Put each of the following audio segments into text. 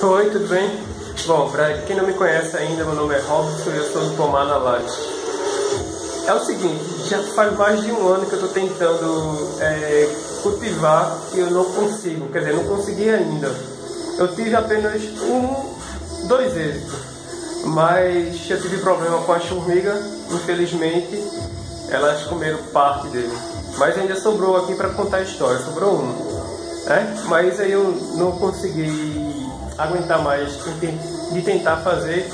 Oi, tudo bem? Bom, pra quem não me conhece ainda, meu nome é Robson e eu sou do Pomar na. É o seguinte, já faz mais de um ano que eu estou tentando é, cultivar e eu não consigo, quer dizer, não consegui ainda. Eu tive apenas um, dois êxitos, mas eu tive problema com as formigas, infelizmente elas comeram parte dele. Mas ainda sobrou aqui para contar a história, sobrou um. É? Mas aí eu não consegui aguentar mais de tentar fazer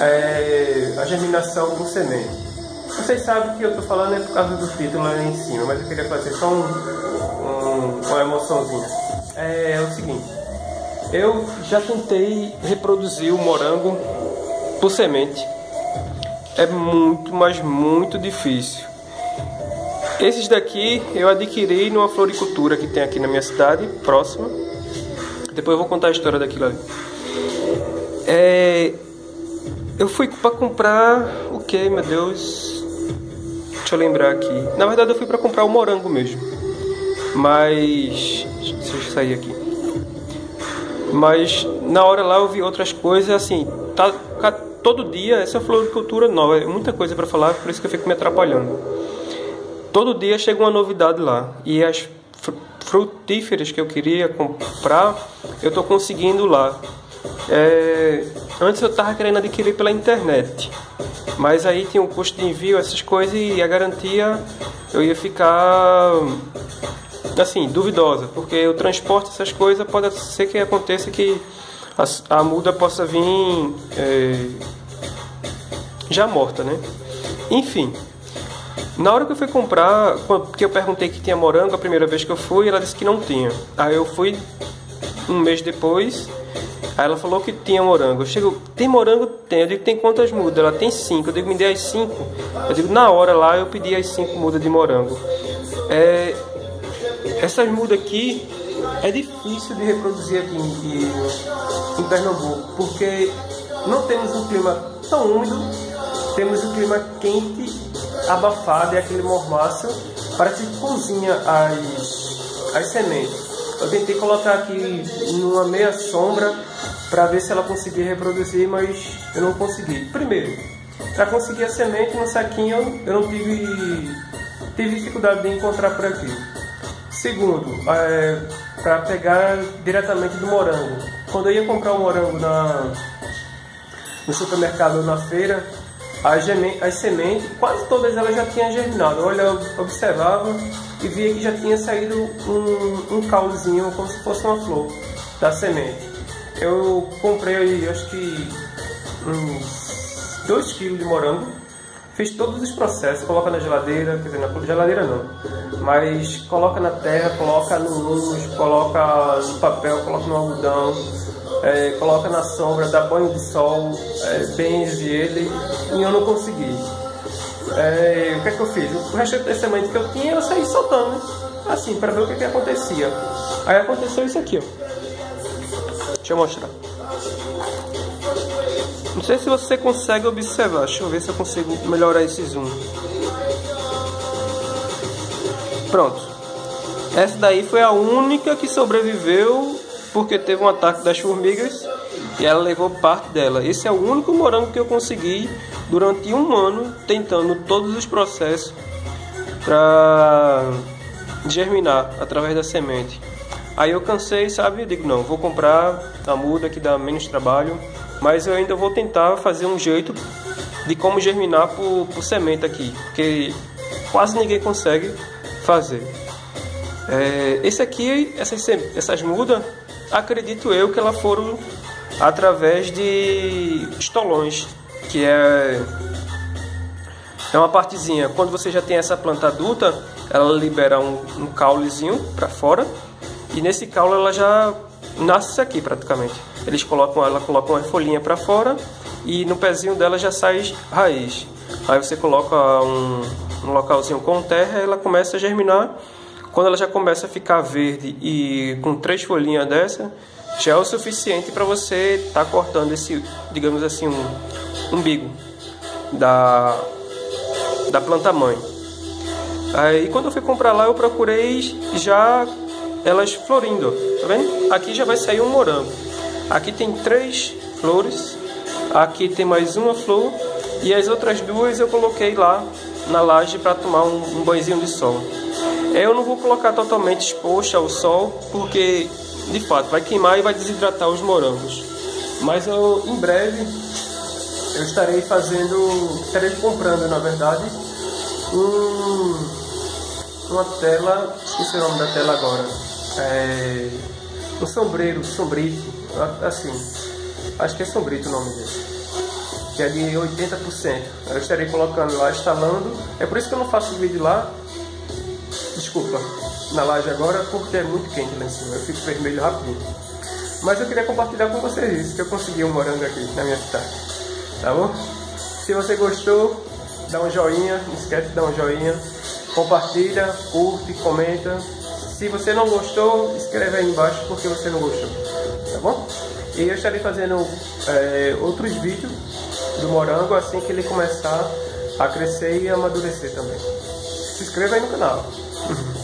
é, a germinação com semente. Vocês sabem que eu estou falando é por causa do título lá em cima, mas eu queria fazer só um, um, uma emoçãozinha. É, é o seguinte, eu já tentei reproduzir o morango por semente. É muito, mas muito difícil. Esses daqui eu adquiri numa floricultura que tem aqui na minha cidade, próxima. Depois eu vou contar a história daquilo ali. É, eu fui para comprar o que, meu Deus? Deixa eu lembrar aqui. Na verdade eu fui para comprar o morango mesmo. Mas deixa eu sair aqui. Mas na hora lá eu vi outras coisas assim, tá, todo dia essa floricultura nova, é muita coisa para falar, por isso que eu fico me atrapalhando todo dia chega uma novidade lá. E as frutíferas que eu queria comprar, eu estou conseguindo lá. É, antes eu estava querendo adquirir pela internet, mas aí tinha o custo de envio, essas coisas e a garantia eu ia ficar assim duvidosa, porque o transporte essas coisas pode ser que aconteça que a, a muda possa vir é, já morta, né? Enfim, na hora que eu fui comprar, porque eu perguntei que tinha morango a primeira vez que eu fui, ela disse que não tinha. Aí eu fui um mês depois, aí ela falou que tinha morango. Eu chego, tem morango? Tem. Eu digo, tem quantas mudas? Ela tem cinco. Eu digo, me dê as cinco. Eu digo, na hora lá eu pedi as cinco mudas de morango. É, essas mudas aqui é difícil de reproduzir aqui em, em Pernambuco, porque não temos um clima tão úmido, temos um clima quente abafado e aquele mormaço parece que cozinha as, as sementes. Eu tentei colocar aqui numa meia sombra para ver se ela conseguia reproduzir, mas eu não consegui. Primeiro, para conseguir a semente no saquinho eu não tive, tive dificuldade de encontrar por aqui. Segundo, é, para pegar diretamente do morango. Quando eu ia comprar o um morango na, no supermercado ou na feira, as, as sementes, quase todas elas já tinham germinado. Olha, eu observava e via que já tinha saído um, um como se fosse uma flor da semente. Eu comprei, acho que uns 2 kg de morango, fiz todos os processos, coloca na geladeira, quer dizer, na geladeira não, mas coloca na terra, coloca no humus, coloca no papel, coloca no algodão, é, coloca na sombra, dá banho de sol, é, benze ele e eu não consegui. É, o que é que eu fiz? O resto da semente que eu tinha eu saí soltando, né? assim, para ver o que, que acontecia. Aí aconteceu isso aqui, ó. Deixa eu mostrar. Não sei se você consegue observar, deixa eu ver se eu consigo melhorar esse zoom. Pronto. Essa daí foi a única que sobreviveu porque teve um ataque das formigas e ela levou parte dela. Esse é o único morango que eu consegui durante um ano tentando todos os processos para germinar através da semente. Aí eu cansei, sabe? Eu digo, não, vou comprar a muda que dá menos trabalho, mas eu ainda vou tentar fazer um jeito de como germinar por, por semente aqui, porque quase ninguém consegue fazer. É, esse aqui, essas, essas mudas, acredito eu que elas foram através de estolões, que é é uma partezinha. Quando você já tem essa planta adulta, ela libera um, um caulezinho para fora e nesse caule ela já nasce aqui praticamente. Eles colocam ela colocam uma folhinha para fora e no pezinho dela já sai raiz. Aí você coloca um, um localzinho com terra, ela começa a germinar quando ela já começa a ficar verde e com três folhinhas dessa, já é o suficiente para você estar tá cortando esse, digamos assim, um umbigo da, da planta mãe. Aí quando eu fui comprar lá, eu procurei já elas florindo, tá vendo? Aqui já vai sair um morango. Aqui tem três flores, aqui tem mais uma flor e as outras duas eu coloquei lá na laje para tomar um, um banhozinho de sol. Eu não vou colocar totalmente exposta ao sol, porque de fato vai queimar e vai desidratar os morangos. Mas eu, em breve eu estarei fazendo, estarei comprando na verdade, um, uma tela, esqueci o nome da tela agora, é, um sombreiro, sombrito, assim, acho que é sombrito o nome dele que é de 80%. Eu estarei colocando lá, instalando. É por isso que eu não faço vídeo lá. Desculpa, na laje agora, porque é muito quente lá em cima. Eu fico vermelho rapidinho. Mas eu queria compartilhar com vocês isso, que eu consegui um morango aqui na minha cidade. Tá bom? Se você gostou, dá um joinha, não esquece de dar um joinha. Compartilha, curte, comenta. Se você não gostou, escreve aí embaixo porque você não gostou. Tá bom? E eu estarei fazendo é, outros vídeos do morango assim que ele começar a crescer e amadurecer também. Se inscreva aí no canal. mm-hmm